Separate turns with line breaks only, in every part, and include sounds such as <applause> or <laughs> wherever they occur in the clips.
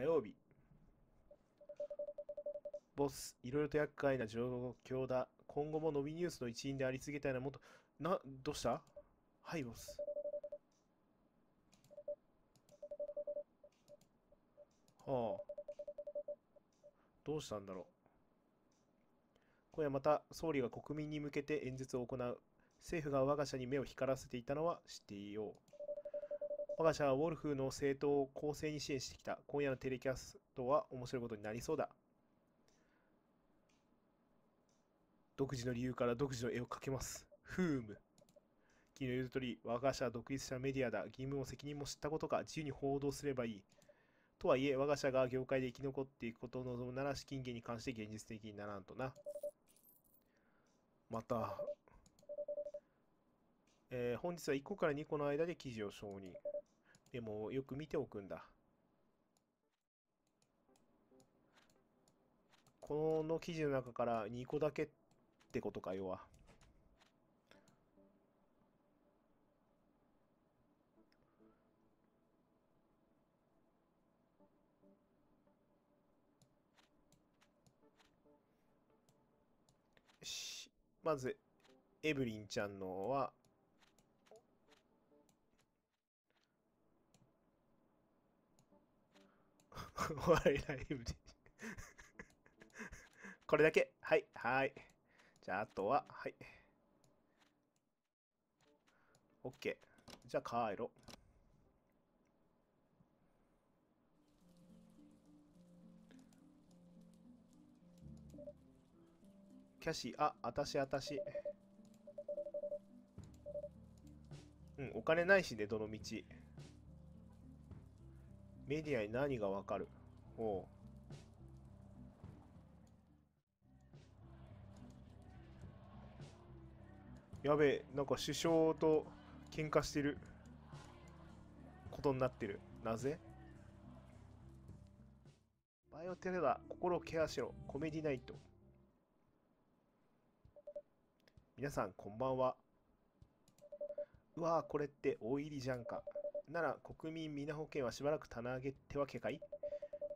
火曜日。ボス、いろいろと厄介な状況だ。今後も伸びニュースの一員であり続けたいな、もっと、な、どうした？はい、ボス。はあ。どうしたんだろう？今夜また総理が国民に向けて演説を行う。政府が我が社に目を光らせていたのは知っていよう。我が社はウォルフの政党を公正に支援してきた。今夜のテレキャストは面白いことになりそうだ。独自の理由から独自の絵を描けます。フーム。君の言う通り、我が社は独立したメディアだ。義務も責任も知ったことか、自由に報道すればいい。とはいえ、我が社が業界で生き残っていくことを望むなら資金源に関して現実的にならんとな。また、えー本日は1個から2個の間で記事を承認。でも、よく見ておくんだ。この記事の中から2個だけってことか、要は。よ。まず、エブリンちゃんのは、笑いライブで。<laughs> これだけ？はい、はい。じゃあ、あとは、はい。OK。じゃあ、帰ろう。キャシー、あ、あたしあたし。うん、お金ないしね、どの道。メディアに何がわかる？ほう。やべえ、なんか首相と喧嘩してることになってる。なぜ？バイオテレだ。心をケアしろ。コメディナイト。皆さん、こんばんは。うわぁ、これって大入りじゃんか。なら、国民皆保険はしばらく棚上げってわけかい？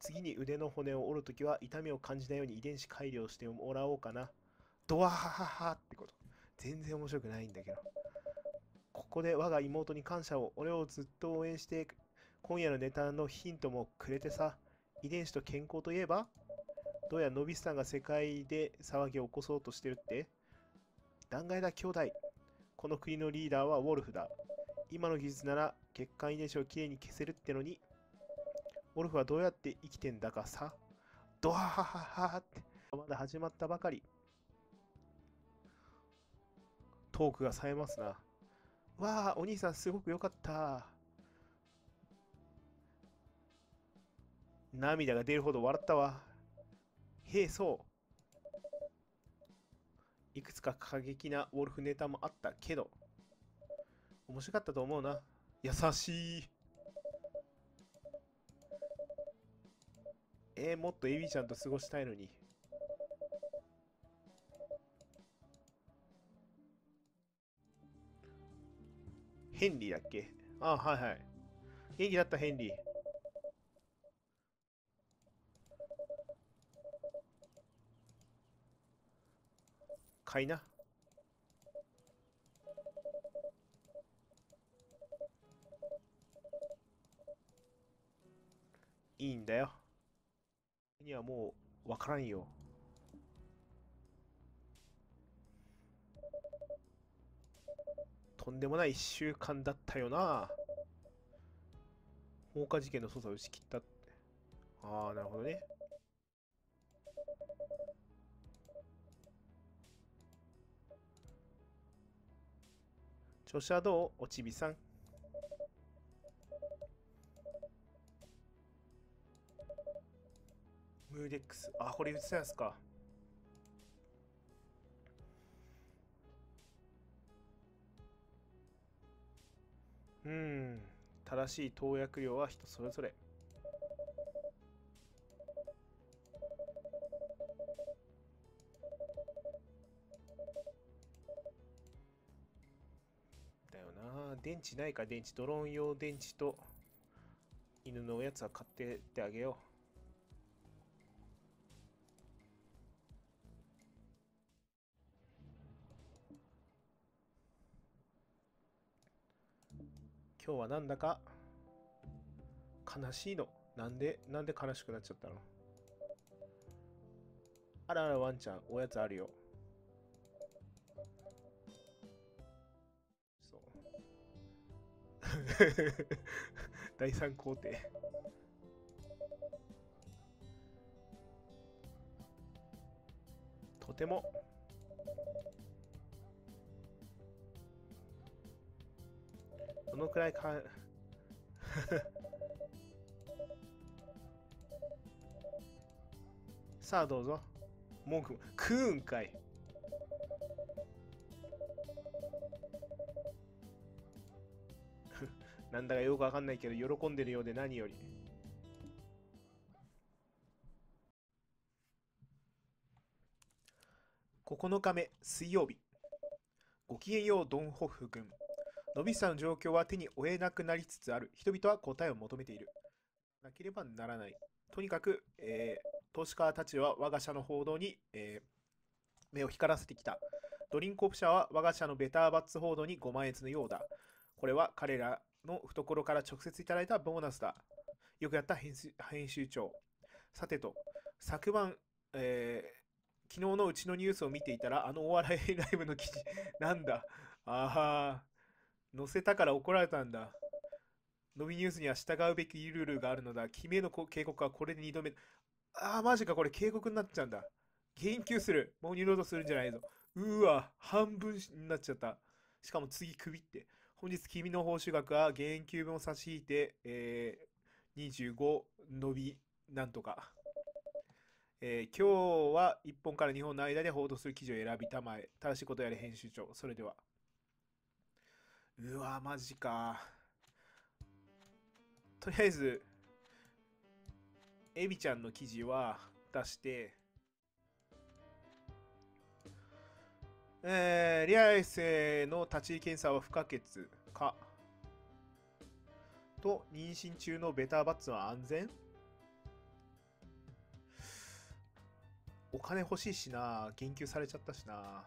次に腕の骨を折るときは痛みを感じないように遺伝子改良してもらおうかな。ドワハハハってこと。全然面白くないんだけど。ここで我が妹に感謝を。俺をずっと応援して、今夜のネタのヒントもくれてさ。遺伝子と健康といえばどうやらノビスさんが世界で騒ぎを起こそうとしてるって断崖だ兄弟。この国のリーダーはウォルフだ。今の技術なら血管遺伝子をきれいに消せるってのに、ウォルフはどうやって生きてんだかさ。ドハハハハって。まだ始まったばかり。トークが冴えますな。わあ、お兄さんすごく良かった。涙が出るほど笑ったわ。へえ、そう。いくつか過激なウォルフネタもあったけど、面白かったと思うな。優しい。えー、もっとエビちゃんと過ごしたいのに。ヘンリーだっけ？ああはいはい。元気だったヘンリー。買いな。もうわからんよ。とんでもない1週間だったよな。放火事件の捜査を打ち切ったって。ああ、なるほどね。調子はどう？おちびさん。ムーデックス。あ、これ言ってたやつか。うん。正しい投薬量は人それぞれ。だよな。電池ないか、電池。ドローン用電池と犬のおやつは買ってってあげよう。今日はなんだか悲しいの。なんで、なんで悲しくなっちゃったの？あらあらワンちゃん、おやつあるよ。そう。<laughs> 第三工程。とてもどのくらいか <laughs> さあどうぞ。文句食うんかい。<laughs> なんだかよくわかんないけど喜んでるようで何より。9日目水曜日。ごきげんようドンホフ軍ノビスタの状況は手に負えなくなりつつある。人々は答えを求めている。なければならない。とにかく、えー、投資家たちは我が社の報道に、えー、目を光らせてきた。ドリンコープ社は我が社のベターバッツ報道にご満悦のようだ。これは彼らの懐から直接いただいたボーナスだ。よくやった編集長。さてと昨晩、えー昨日のうちのニュースを見ていたら、あのお笑いライブの記事、なんだ、<laughs> ああ、載せたから怒られたんだ。伸びニュースには従うべきルールがあるのだ。君への警告はこれで2度目。ああ、マジか、これ警告になっちゃうんだ。言及する。もう二度とするんじゃないぞ。うわ、半分になっちゃった。しかも次、首って。本日、君の報酬額は言及分を差し引いて、えー、25伸びなんとか。えー、今日は1本から2本の間で報道する記事を選びたまえ。正しいことやれ編集長。それでは。うわ、マジか。とりあえず、エビちゃんの記事は出して、えー、リアエスの立ち入り検査は不可欠か。と、妊娠中のベターバッツは安全？お金欲しいしな。言及されちゃったしな。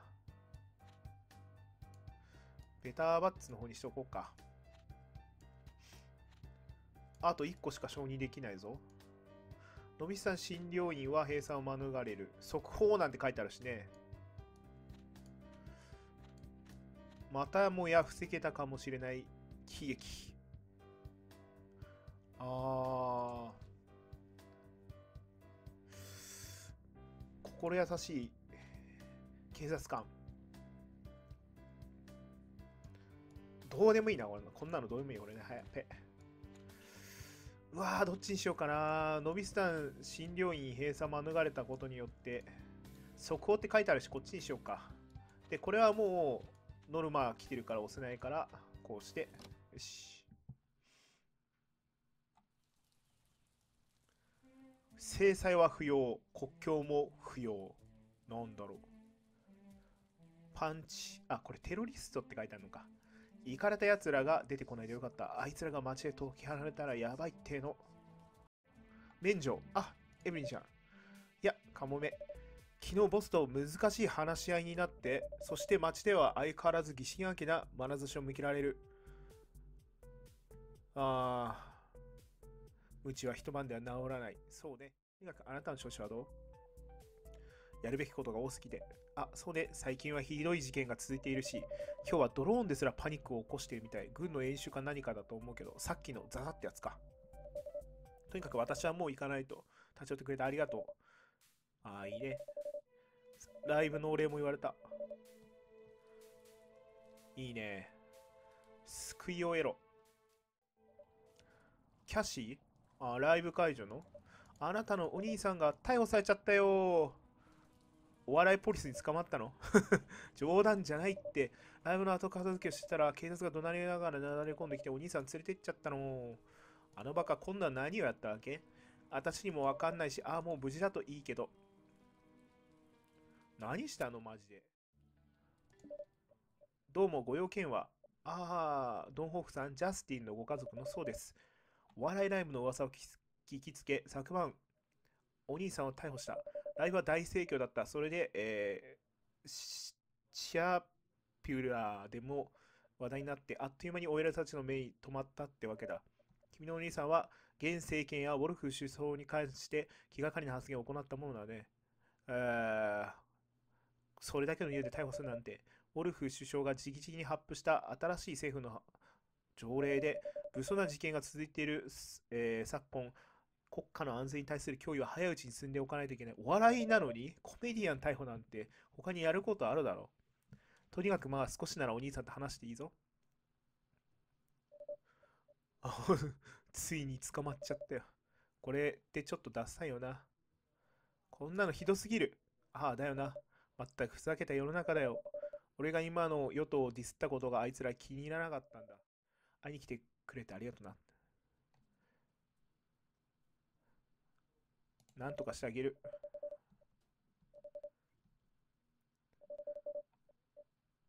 ベターバッツの方にしとこうか。あと1個しか承認できないぞ。のびさん診療院は閉鎖を免れる。速報なんて書いてあるしね。またもや防げたかもしれない悲劇。ああ。心優しい警察官。どうでもいいな、俺こんなのどうでもいい、俺ね。はい、ペ。うわー、どっちにしようかな。ノビスタン診療院閉鎖免れたことによって、速報って書いてあるし、こっちにしようか。で、これはもう、ノルマ来てるから押せないから、こうして、よし。制裁は不要。国境も不要。なんだろう。パンチ。あ、これテロリストって書いてあるのか。行かれた奴らが出てこないでよかった。あいつらが街で解き放れたらやばいっての。免除。あ、エブリンちゃん。いや、カモメ。昨日ボスと難しい話し合いになって、そして街では相変わらず疑心暗鬼な眼差しを向けられる。ああ。うちは一晩では治らない。そうね。とにかくあなたの調子はどう？やるべきことが多すぎて。あ、そうね。最近はひどい事件が続いているし、今日はドローンですらパニックを起こしているみたい。軍の演習か何かだと思うけど、さっきのザザってやつか。とにかく私はもう行かないと。立ち寄ってくれてありがとう。ああ、いいね。ライブのお礼も言われた。いいね。救い終えろ。キャシー？あ、ライブ会場の？あなたのお兄さんが逮捕されちゃったよ。お笑いポリスに捕まったの？<laughs> 冗談じゃないって。ライブの後片付けをしてたら警察が怒鳴りながらなだれ込んできてお兄さん連れてっちゃったの？あのバカ今度は何をやったわけ？私にもわかんないし、ああ、もう無事だといいけど。何したのマジで？どうもご用件は、ああ、ドンホフさん、ジャスティンのご家族のそうです。お笑いライブの噂を聞きつけ、昨晩、お兄さんを逮捕した。ライブは大盛況だった。それで、えー、シャピュラーでも話題になってあっという間にオイラたちの目に留まったってわけだ。君のお兄さんは現政権やウォルフ首相に関して気がかりな発言を行ったものだね。えー、それだけの理由で逮捕するなんて、ウォルフ首相が直々に発布した新しい政府の条例で物騒な事件が続いている、えー、昨今、国家の安全に対する脅威は早いうちに進んでおかないといけない。お笑いなのにコメディアン逮捕なんて他にやることあるだろう。とにかくまあ少しならお兄さんと話していいぞ。<laughs> ついに捕まっちゃったよ。これってちょっとダサいよな。こんなのひどすぎる。ああ、だよな。まったくふざけた世の中だよ。俺が今の与党をディスったことがあいつら気に入らなかったんだ。会いに来てくれてありがとな。なんとかしてあげる。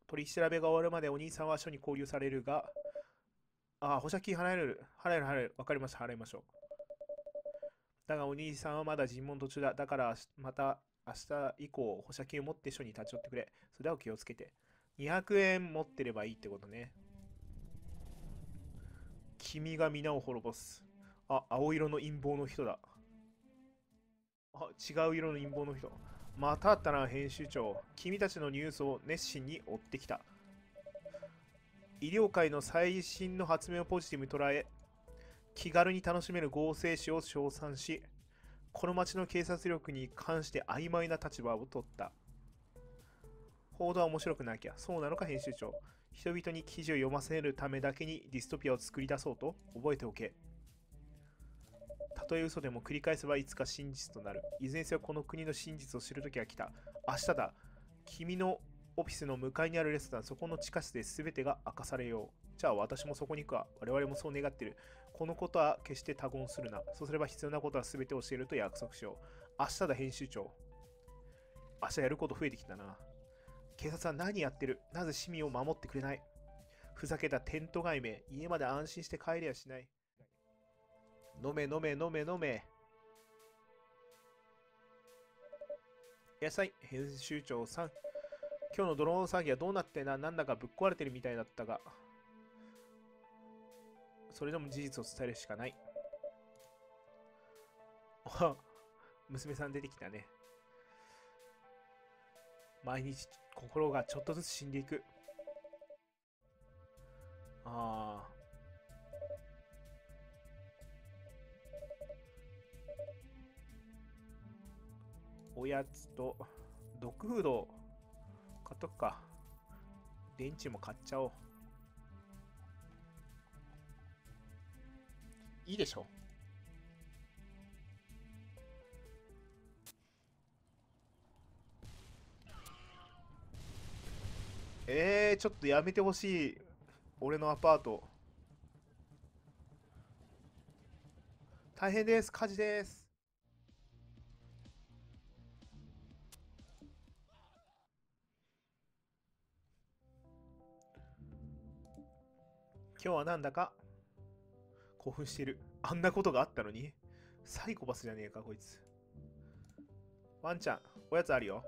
取り調べが終わるまでお兄さんは署に交留されるが、ああ、保釈金払える。払える、払える。わかりました。払いましょう。だがお兄さんはまだ尋問途中だ。だからまた明日以降、保釈金を持って署に立ち寄ってくれ。それは気をつけて。200円持ってればいいってことね。君が皆を滅ぼす。あ、青色の陰謀の人だ。あ、違う色の陰謀の人。またあったな、編集長。君たちのニュースを熱心に追ってきた。医療界の最新の発明をポジティブに捉え、気軽に楽しめる合成史を称賛し、この町の警察力に関して曖昧な立場を取った。報道は面白くなきゃ。そうなのか、編集長。人々に記事を読ませるためだけにディストピアを作り出そうと覚えておけ。たとえ嘘でも繰り返せばいつか真実となる。いずれにせよこの国の真実を知るときが来た。明日だ。君のオフィスの向かいにあるレストラン、そこの地下室で全てが明かされよう。じゃあ私もそこに行くわ。我々もそう願ってる。このことは決して他言するな。そうすれば必要なことは全て教えると約束しよう。明日だ、編集長。明日やること増えてきたな。警察は何やってるなぜ市民を守ってくれないふざけたテント街名。家まで安心して帰りやしない。飲め飲め飲め飲め。野菜、編集長さん。今日のドローン詐欺はどうなってな、なんだかぶっ壊れてるみたいだったが、それでも事実を伝えるしかない。あ、娘さん出てきたね。毎日心がちょっとずつ死んでいく。ああ。おやつと、ドッグフード買っとくか。電池も買っちゃおう。いいでしょえー、ちょっとやめてほしい。俺のアパート。大変です。火事です。今日はなんだか興奮してる。あんなことがあったのにサイコパスじゃねえか、こいつ。ワンちゃん、おやつあるよ。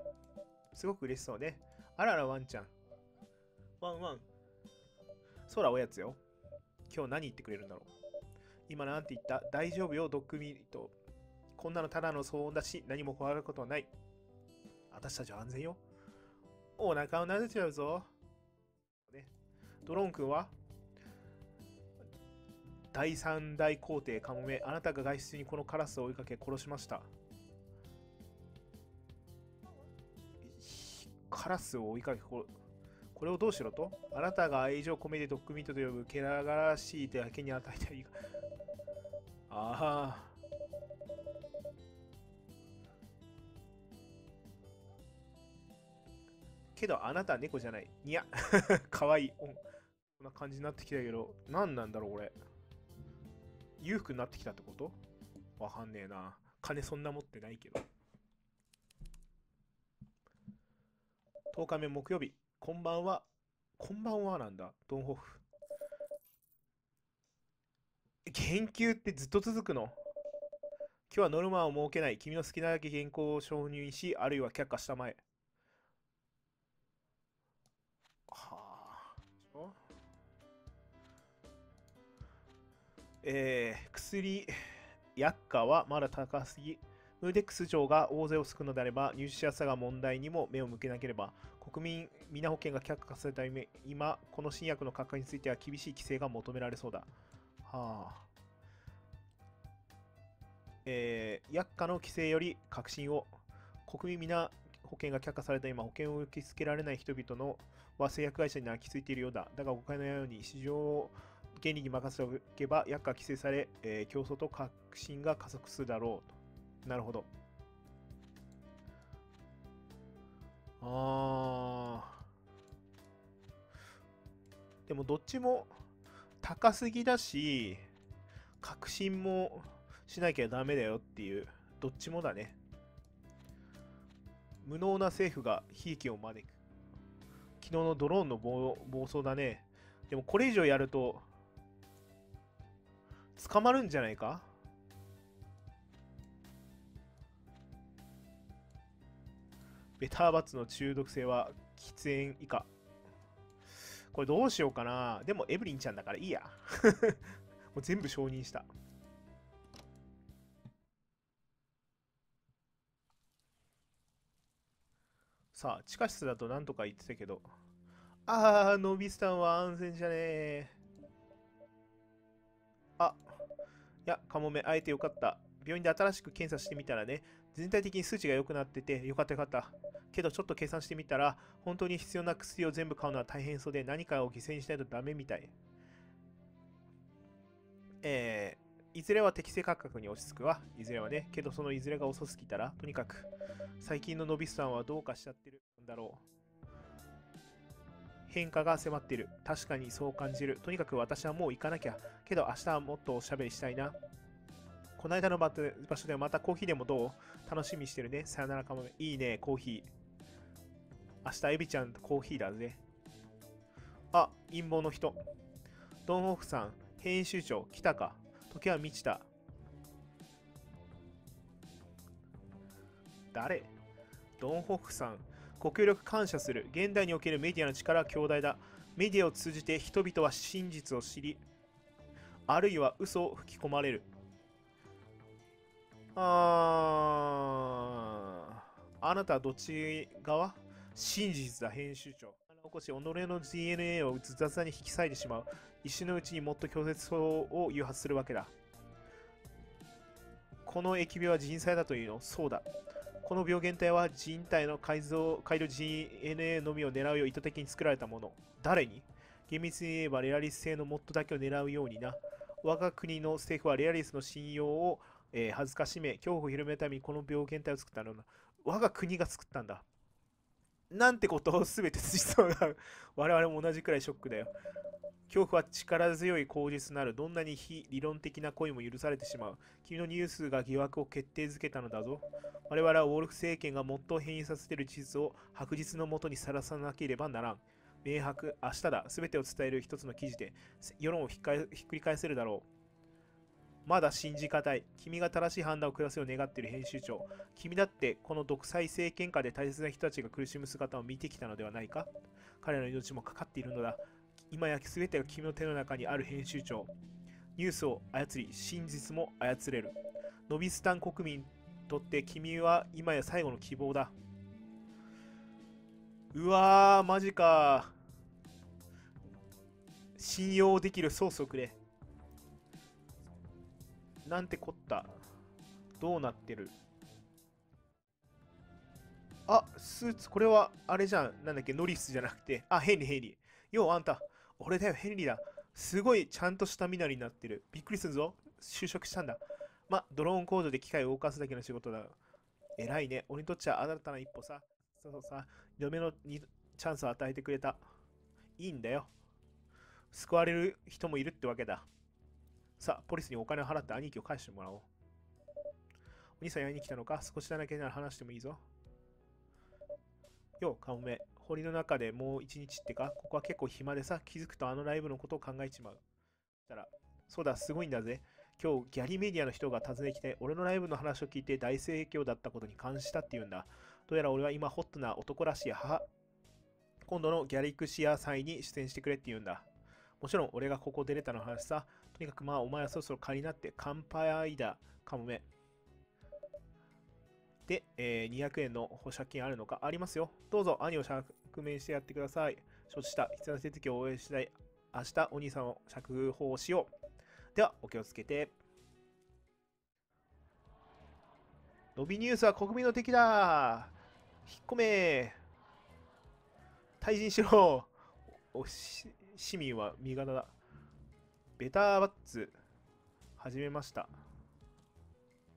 すごく嬉しそうね。あらら、ワンちゃん。ワンワン。そら、おやつよ。今日何言ってくれるんだろう。今なんて言った？大丈夫よ、ドッグミート。こんなのただの騒音だし、何も怖がることはない。私たちは安全よ。お腹を撫でちゃうぞ。ね、ドローン君は？第三大皇帝カモメ、あなたが外出にこのカラスを追いかけ殺しました。カラスを追いかけここれをどうしろと？あなたが愛情込めてドッグミートと呼ぶけらがらしいだけに与えたいああ。けどあなたは猫じゃない。にや、<laughs> かわいい。こんな感じになってきたけど、何なんだろう、俺。裕福になってきたってこと？わかんねえな。金そんな持ってないけど。10日目木曜日、こんばんは。こんばんはなんだ。ドンホフ。研究ってずっと続くの？今日はノルマを設けない。君の好きなだけ原稿を承認し、あるいは却下したまえ。えー、薬、薬価はまだ高すぎ。ムーデックス上が大勢を救うのであれば、入手しやすさが問題にも目を向けなければ、国民皆保険が却下された今、この新薬の価格については厳しい規制が求められそうだ。はあ。えー、薬価の規制より革新を、国民皆保険が却下された今、保険を受け付けられない人々のは製薬会社に泣きついているようだ。だが誤解のように市場を原理に任せておけば薬価規制され、えー、競争と革新が加速するだろうと。なるほど。ああ。でもどっちも高すぎだし、革新もしなきゃダメだよっていう、どっちもだね。無能な政府が悲劇を招く。昨日のドローンの暴走だね。でもこれ以上やると、捕まるんじゃないか？ベターバツの中毒性は喫煙以下。これどうしようかな？でもエブリンちゃんだからいいや。<laughs> もう全部承認した。さあ、地下室だと何とか言ってたけど。ああ、ノビスタンは安全じゃねえ。いや、カモメ、会えてよかった。病院で新しく検査してみたらね、全体的に数値が良くなってて、よかったよかった。けどちょっと計算してみたら、本当に必要な薬を全部買うのは大変そうで、何かを犠牲にしないとダメみたい。えー、いずれは適正価格に落ち着くわ。いずれはね。けどそのいずれが遅すぎたら、とにかく、最近のノビスさんはどうかしちゃってるんだろう。変化が迫っている。確かにそう感じる。とにかく私はもう行かなきゃ。けど明日はもっとおしゃべりしたいな。この間の場所でまたコーヒーでもどう？楽しみしてるね。さよならかも。いいね、コーヒー。明日エビちゃんとコーヒーだぜ。あ、陰謀の人。ドンホフさん、編集長、来たか。時は満ちた。誰？ドンホフさん、ご協力感謝する。現代におけるメディアの力は強大だ。メディアを通じて人々は真実を知り、あるいは嘘を吹き込まれる。あー、あなたはどっち側？真実だ、編集長。起こし、己の DNA を雑々に引き裂いてしまう。一瞬のうちにもっと拒絶を誘発するわけだ。この疫病は人災だというの？そうだ。この病原体は人体の改造、改良 DNA のみを狙うよう意図的に作られたもの。誰に？厳密に言えばレアリス性のモッドだけを狙うようにな。我が国の政府はレアリスの信用を、えー、恥ずかしめ、恐怖を広めるためにこの病原体を作ったのだ。我が国が作ったんだ。なんてことを全て実は <laughs> 我々も同じくらいショックだよ。恐怖は力強い口実なるどんなに非理論的な恋も許されてしまう。君のニュースが疑惑を決定づけたのだぞ。我々はウォルフ政権が最も変異させている事実を白日のもとにさらさなければならん。明白、明日だ。全てを伝える一つの記事で世論をひっくり返せるだろう。まだ信じがたい。君が正しい判断を下すよう願っている編集長。君だってこの独裁政権下で大切な人たちが苦しむ姿を見てきたのではないか彼らの命もかかっているのだ。今や全てが君の手の中にある編集長。ニュースを操り、真実も操れる。ノビスタン国民にとって君は今や最後の希望だ。うわー、マジか。信用できるソースをくれ。なんてこった。どうなってるあ、スーツ、これは、あれじゃん。なんだっけ、ノリスじゃなくて。あ、ヘンリー、ヘンリー。よう、あんた。俺だよ、ヘンリーだ。すごい、ちゃんとした身なりになってる。びっくりするぞ。就職したんだ。ま、ドローン工場で機械を動かすだけの仕事だ。偉いね。俺にとっちゃ新たな一歩さ。そうそうさ。嫁のにチャンスを与えてくれた。いいんだよ。救われる人もいるってわけだ。さ、ポリスにお金を払って兄貴を返してもらおう。お兄さん会いに来たのか？少しだけなら話してもいいぞ。よう、カモメ。堀の中でもう一日ってか、ここは結構暇でさ、気づくとあのライブのことを考えちまう。したら、そうだ、すごいんだぜ。今日、ギャリメディアの人が訪ねてきて、俺のライブの話を聞いて大盛況だったことに感じたって言うんだ。どうやら俺は今、ホットな男らしい母。今度のギャリクシア祭に出演してくれって言うんだ。もちろん、俺がここ出れたの話さ。とにかくまあ、お前はそろそろ仮になって乾杯だ、かもめ。で、えー、200円の保釈金あるのか？ありますよ。どうぞ、兄を釈明してやってください。承知した。必要な手続きを応援したい。明日、お兄さんを釈放しよう。では、お気をつけて。ロビニュースは国民の敵だ引っ込め退陣しろおし市民は味方だ。ベターバッツ、始めました。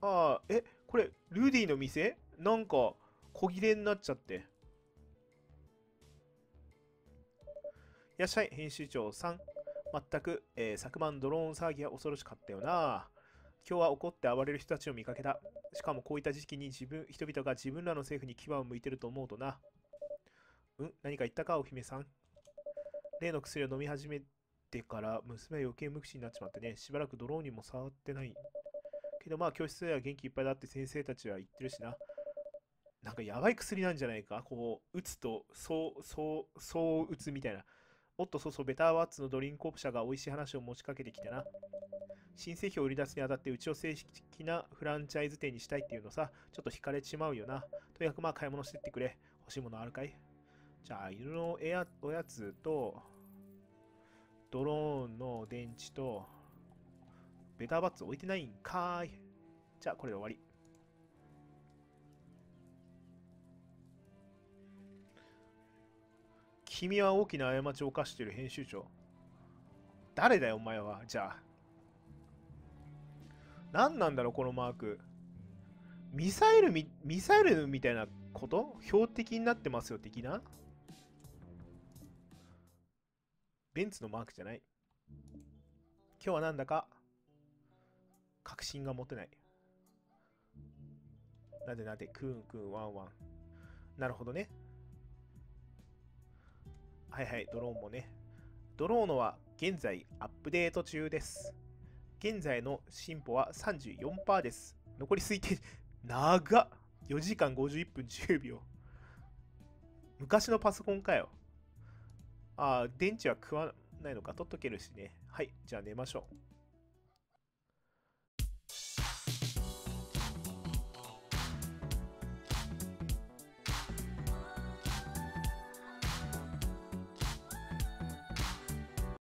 ああ、え、これ、ルディの店？なんか、小切れになっちゃって。いらっしゃい、編集長さん。まったく、えー、昨晩ドローン騒ぎは恐ろしかったよな。今日は怒って暴れる人たちを見かけた。しかもこういった時期に自分人々が自分らの政府に牙を向いてると思うとな。うん何か言ったか、お姫さん。例の薬を飲み始めてから娘は余計無口になっちまってね、しばらくドローンにも触ってない。けどまあ教室では元気いっぱいだって先生たちは言ってるしな。なんかやばい薬なんじゃないかこう、打つと、そう、そう、そう打つみたいな。おっとそうそう、ベターワッツのドリンクオプ社が美味しい話を持ちかけてきてな。新製品を売り出すにあたってうちを正式なフランチャイズ店にしたいっていうのさ、ちょっと惹かれちまうよな。とにかくまあ買い物してってくれ。欲しいものあるかい？じゃあ、犬のエアおやつと、ドローンの電池と、ベターバッツ置いてないんかーい？じゃあ、これで終わり。君は大きな過ちを犯している編集長。誰だよ、お前は。じゃあ。何なんだろう、このマーク。ミサイルみ、ミサイルみたいなこと？標的になってますよ、的な？ベンツのマークじゃない。今日はなんだか、確信が持てない。なでなで、クーンクーンワンワン。なるほどね。はいはい、ドローンもね。ドローンは現在アップデート中です。現在の進歩は34%です。残り推定、長っ !4 時間51分10秒。昔のパソコンかよ。ああ、電池は食わないのか取っとけるしね。はい、じゃあ寝ましょう。